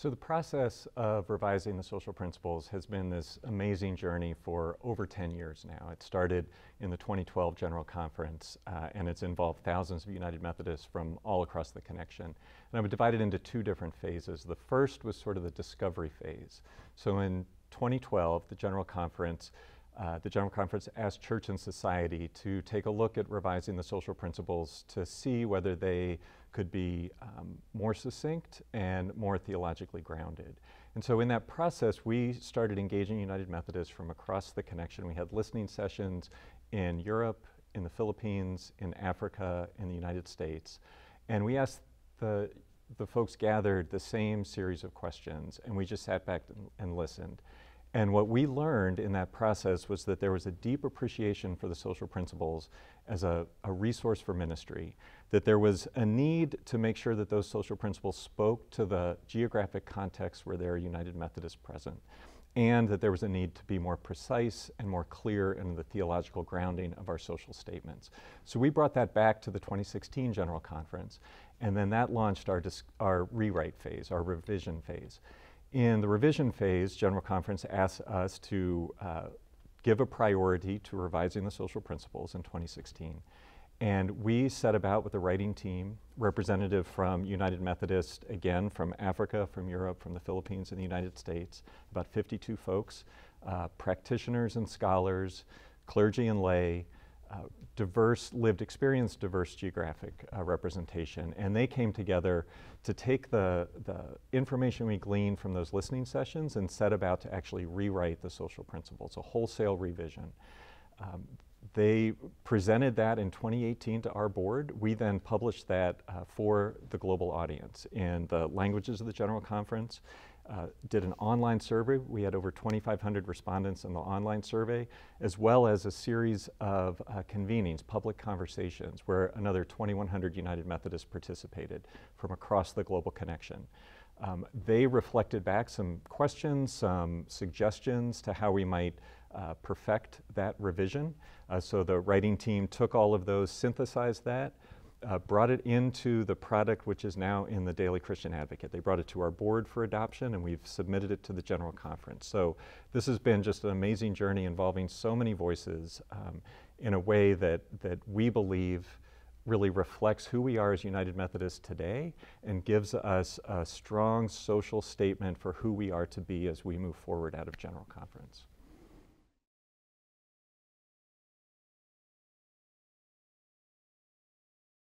So the process of revising the social principles has been this amazing journey for over 10 years now. It started in the 2012 General Conference uh, and it's involved thousands of United Methodists from all across the connection. And I would divide it into two different phases. The first was sort of the discovery phase. So in 2012, the General Conference uh, the General Conference asked church and society to take a look at revising the social principles to see whether they could be um, more succinct and more theologically grounded. And so in that process, we started engaging United Methodists from across the connection. We had listening sessions in Europe, in the Philippines, in Africa, in the United States. And we asked the, the folks gathered the same series of questions, and we just sat back and, and listened. And what we learned in that process was that there was a deep appreciation for the social principles as a, a, resource for ministry, that there was a need to make sure that those social principles spoke to the geographic context where there are United Methodists present, and that there was a need to be more precise and more clear in the theological grounding of our social statements. So we brought that back to the 2016 General Conference, and then that launched our, our rewrite phase, our revision phase. In the revision phase, General Conference asked us to uh, give a priority to revising the social principles in 2016. And we set about with a writing team, representative from United Methodist, again from Africa, from Europe, from the Philippines, and the United States, about 52 folks, uh, practitioners and scholars, clergy and lay, diverse lived experience, diverse geographic uh, representation. And they came together to take the, the information we gleaned from those listening sessions and set about to actually rewrite the social principles, a wholesale revision. Um, they presented that in 2018 to our board. We then published that uh, for the global audience in the languages of the General Conference uh, did an online survey. We had over 2,500 respondents in the online survey, as well as a series of uh, convenings, public conversations, where another 2,100 United Methodists participated from across the global connection. Um, they reflected back some questions, some suggestions to how we might uh, perfect that revision. Uh, so the writing team took all of those, synthesized that, uh, brought it into the product which is now in the Daily Christian Advocate. They brought it to our board for adoption and we've submitted it to the General Conference. So this has been just an amazing journey involving so many voices um, in a way that, that we believe really reflects who we are as United Methodists today and gives us a strong social statement for who we are to be as we move forward out of General Conference.